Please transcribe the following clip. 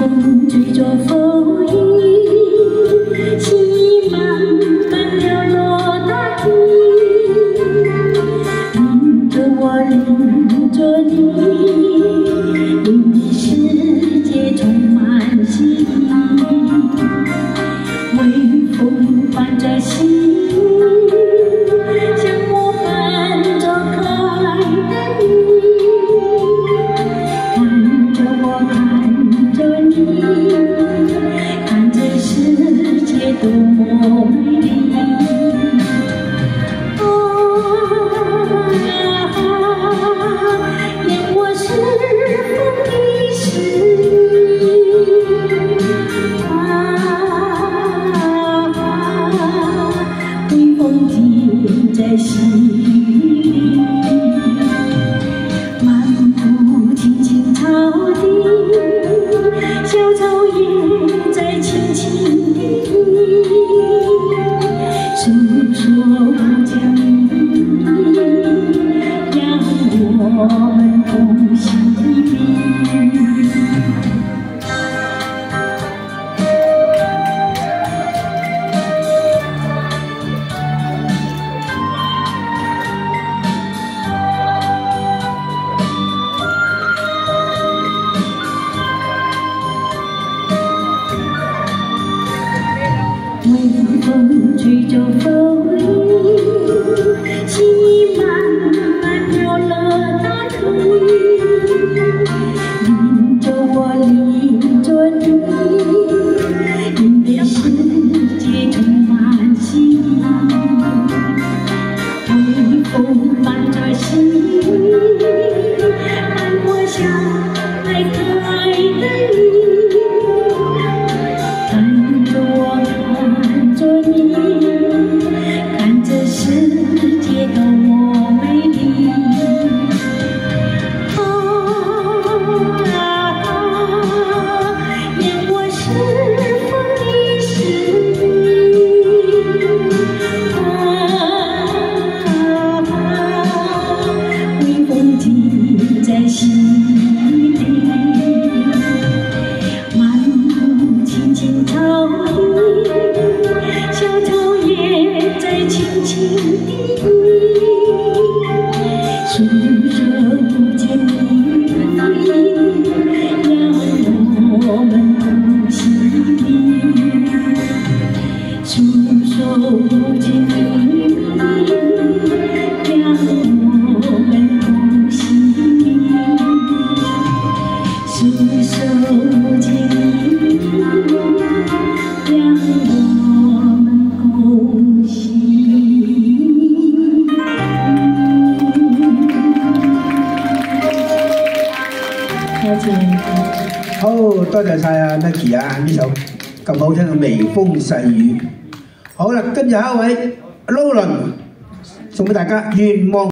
微风吹着风衣，细雨慢慢流落大地，淋着我，淋着你， 心。风吹着风。好，多谢晒啊 Nicky 啊，呢首咁好听嘅微风细雨。好啦，跟住下一位 Roland 送俾大家愿望。